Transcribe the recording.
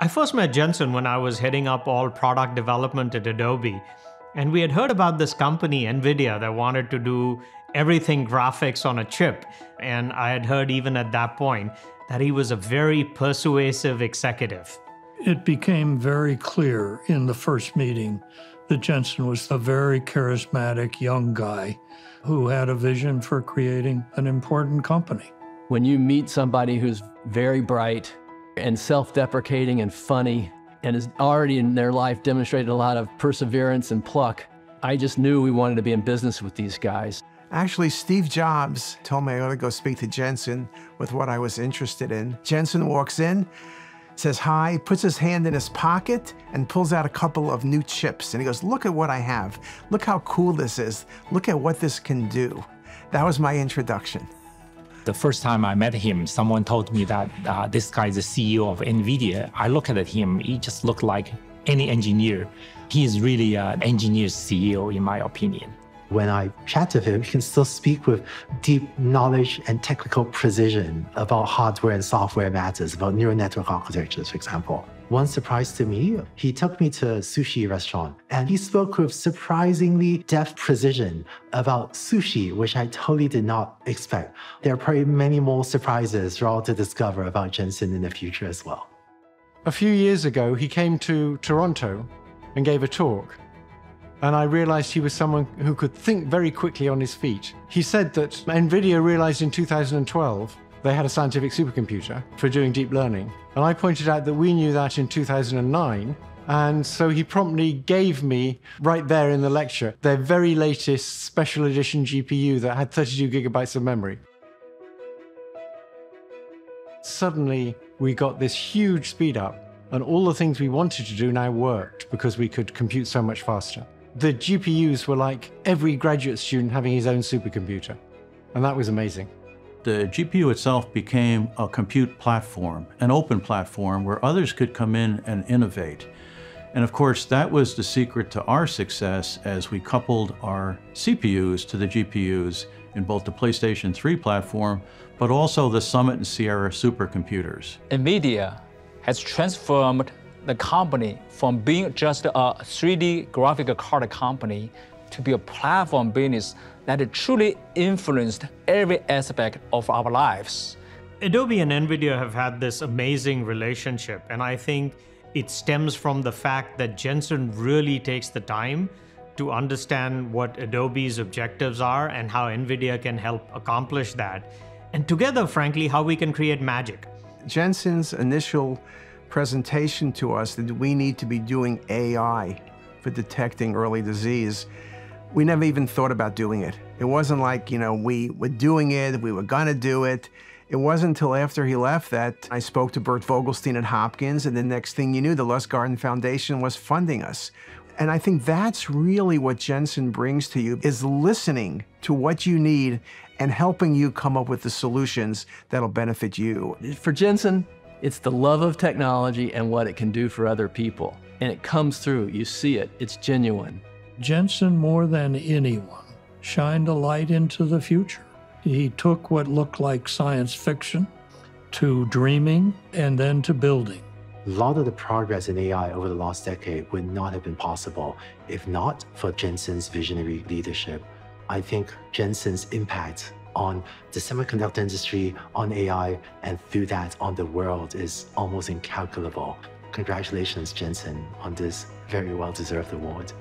I first met Jensen when I was heading up all product development at Adobe. And we had heard about this company, NVIDIA, that wanted to do everything graphics on a chip. And I had heard even at that point that he was a very persuasive executive. It became very clear in the first meeting that Jensen was a very charismatic young guy who had a vision for creating an important company. When you meet somebody who's very bright and self deprecating and funny and has already in their life demonstrated a lot of perseverance and pluck, I just knew we wanted to be in business with these guys. Actually, Steve Jobs told me I ought to go speak to Jensen with what I was interested in. Jensen walks in, says hi, puts his hand in his pocket, and pulls out a couple of new chips. And he goes, Look at what I have. Look how cool this is. Look at what this can do. That was my introduction. The first time I met him, someone told me that uh, this guy is the CEO of NVIDIA. I looked at him, he just looked like any engineer. He is really an engineer's CEO, in my opinion. When I chat with him, he can still speak with deep knowledge and technical precision about hardware and software matters, about neural network architectures, for example. One surprise to me, he took me to a sushi restaurant and he spoke with surprisingly deft precision about sushi, which I totally did not expect. There are probably many more surprises for all to discover about Jensen in the future as well. A few years ago, he came to Toronto and gave a talk and I realized he was someone who could think very quickly on his feet. He said that NVIDIA realized in 2012 they had a scientific supercomputer for doing deep learning. And I pointed out that we knew that in 2009. And so he promptly gave me, right there in the lecture, their very latest special edition GPU that had 32 gigabytes of memory. Suddenly, we got this huge speed up, and all the things we wanted to do now worked because we could compute so much faster the GPUs were like every graduate student having his own supercomputer. And that was amazing. The GPU itself became a compute platform, an open platform where others could come in and innovate. And of course, that was the secret to our success as we coupled our CPUs to the GPUs in both the PlayStation 3 platform, but also the Summit and Sierra supercomputers. NVIDIA has transformed the company from being just a 3D graphic card company to be a platform business that truly influenced every aspect of our lives. Adobe and NVIDIA have had this amazing relationship, and I think it stems from the fact that Jensen really takes the time to understand what Adobe's objectives are and how NVIDIA can help accomplish that. And together, frankly, how we can create magic. Jensen's initial presentation to us that we need to be doing AI for detecting early disease, we never even thought about doing it. It wasn't like, you know, we were doing it, we were gonna do it. It wasn't until after he left that I spoke to Bert Vogelstein at Hopkins, and the next thing you knew, the Lustgarten Foundation was funding us. And I think that's really what Jensen brings to you, is listening to what you need and helping you come up with the solutions that'll benefit you. For Jensen, it's the love of technology and what it can do for other people. And it comes through. You see it. It's genuine. Jensen, more than anyone, shined a light into the future. He took what looked like science fiction to dreaming and then to building. A lot of the progress in AI over the last decade would not have been possible if not for Jensen's visionary leadership. I think Jensen's impact on the semiconductor industry, on AI, and through that on the world is almost incalculable. Congratulations, Jensen, on this very well deserved award.